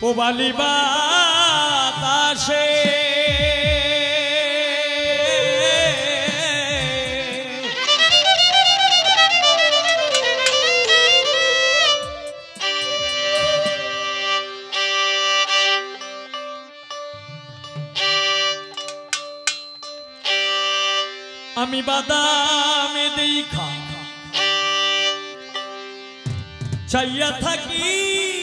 পোবালি বাতাসে। আমি বাদামে দেখা চাইয়া থাকি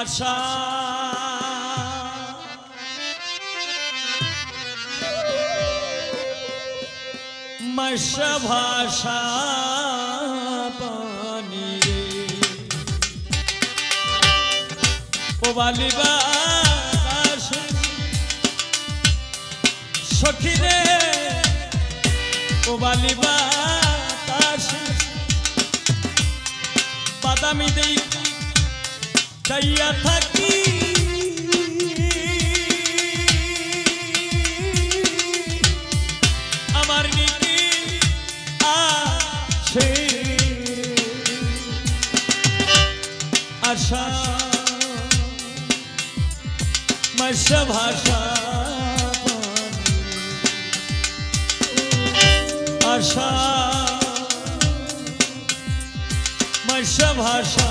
আশা মশা ভাষা পানি পোবালি বাতাসে সখী রে বাতাসে বাদামি দেই চাইয়া থাকি। আমার নীতি আছে। আশা মশা ভাষা আশা মশা ভাষা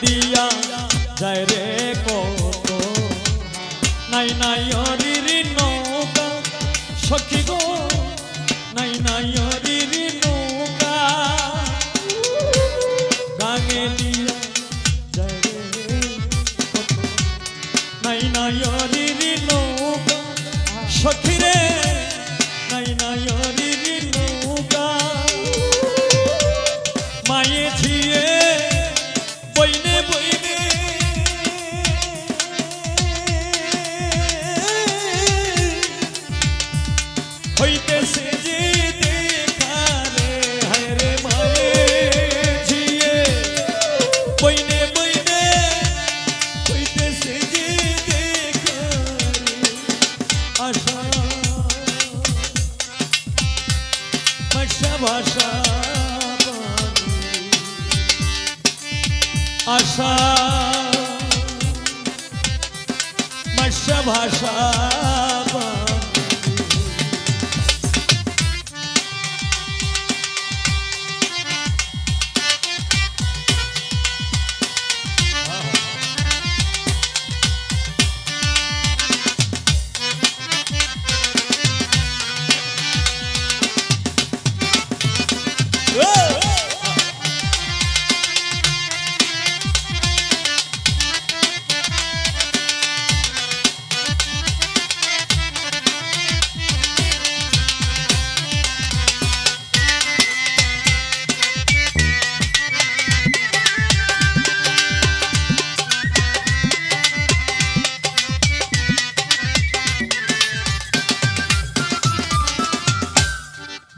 দিয়া। যায় রে কত? নাই নাই অরিরি নৌকা। সখী গো, নাই নাই অরিরি নৌকা। ভাঙে দিয়া যায় রে কত? নাই নাই অরিরি নৌকা। সখী রে, নাই নাই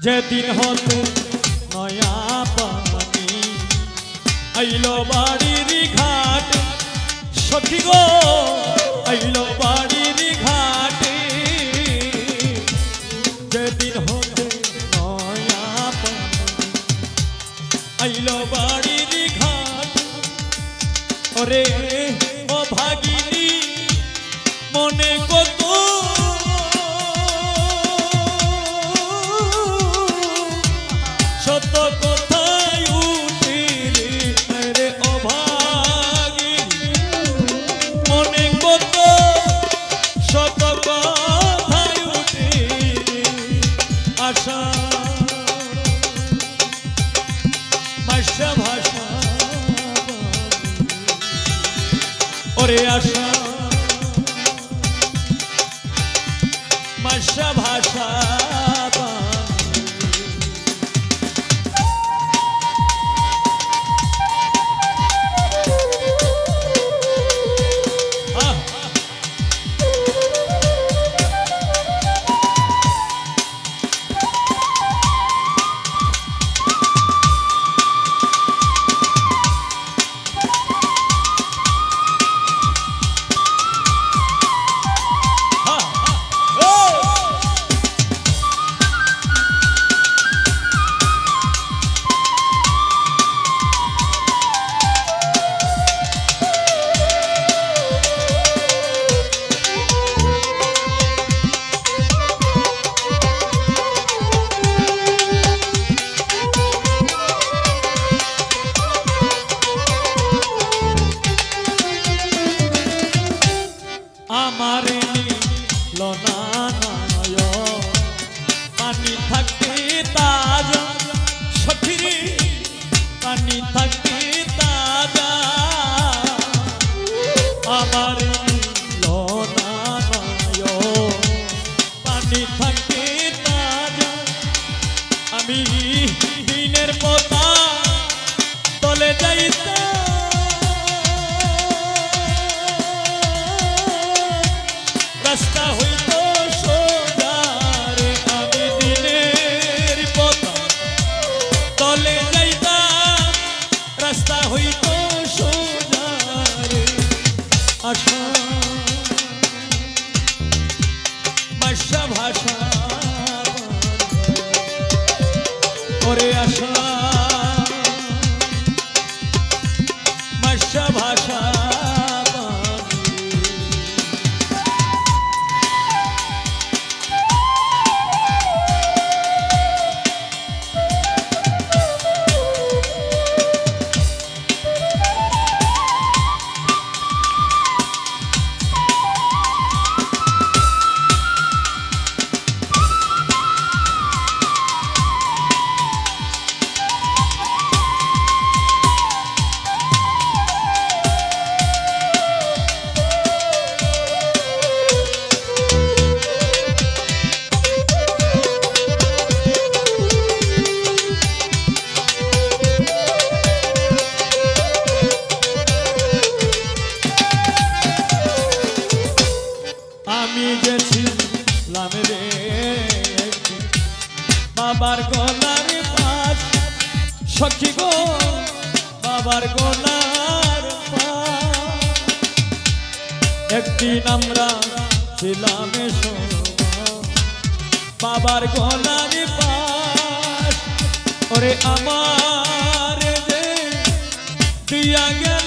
যেদিন হতে নয়া পানি আইলো বাড়ির ঘাট। সখী গো, আইলো বাড়ির ঘাটে। যেদিন হতে নয়া পানি আইলো বাড়ির ঘাট। ওরে ও ভাগিনী, মনে কত ভাষা ভাষা। ওরে আশা। ভাষা ভাষা। পরে আসা একদিন আমরা ছিলাম বাবার গলার পাশ ওরে আমার দিয়া গেল।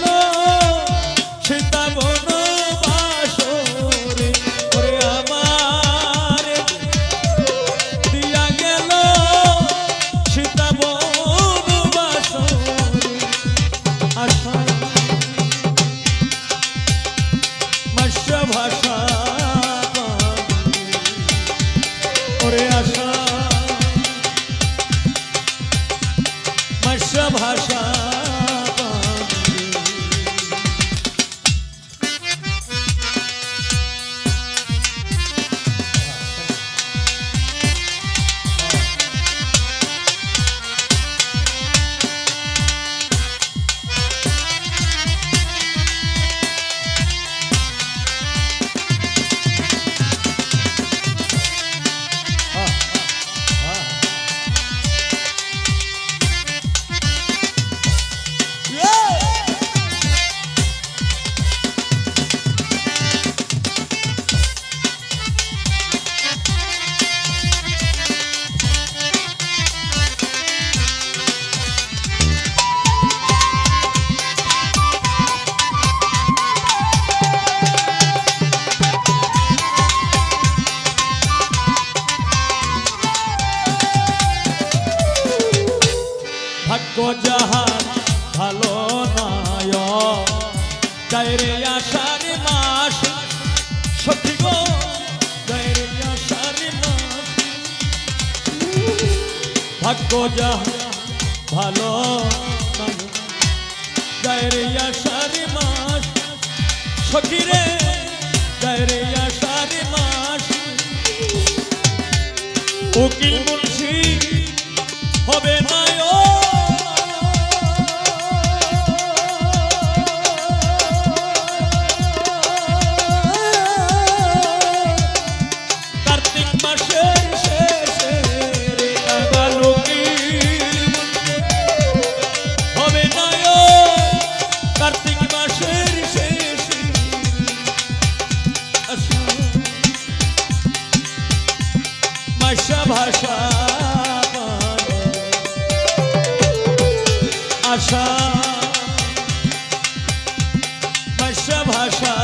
গোজা ভালো দায়রিয়া সারি মাস। সকিরে দায়রিয়া সারি মাস। উকিল মুন্সি আশা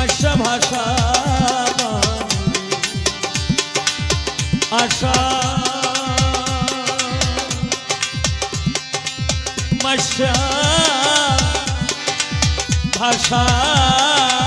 आशा भाषा आशा। मशा भाषा।